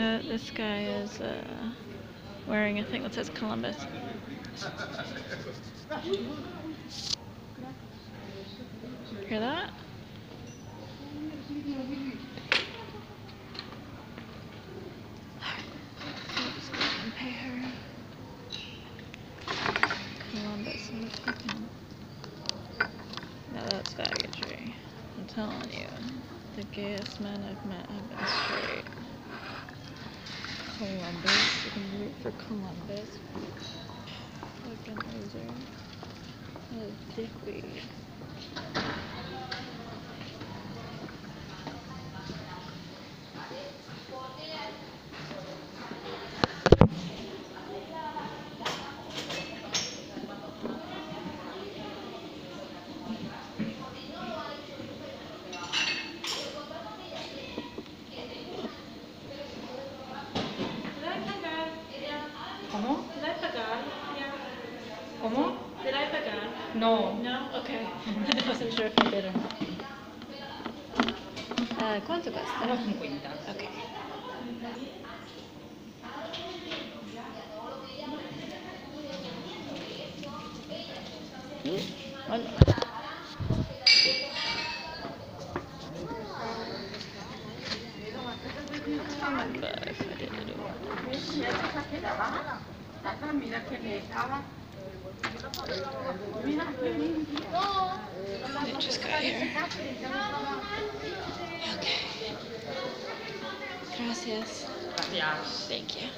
No, this guy is uh, wearing a thing that says Columbus. Hear that? Columbus. Now that's faggotry. I'm telling you. The gayest men I've met have been straight. Columbus. You can root for Columbus. Fucking loser. A dickweed. ¿Cómo? Did I pagar? No. No? Okay. I wasn't sure if I did or not. Uh, ¿Cuánto cuesta? 1.50. Okay. But if I did It just got here. Okay. Gracias. Gracias. Thank you.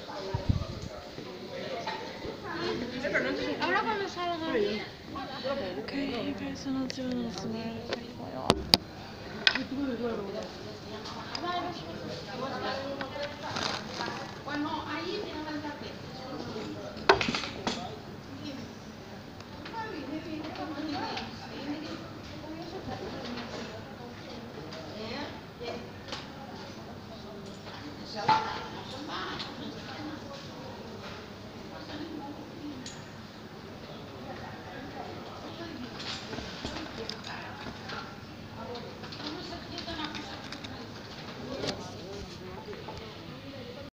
Okay, you guys are not doing this tomorrow.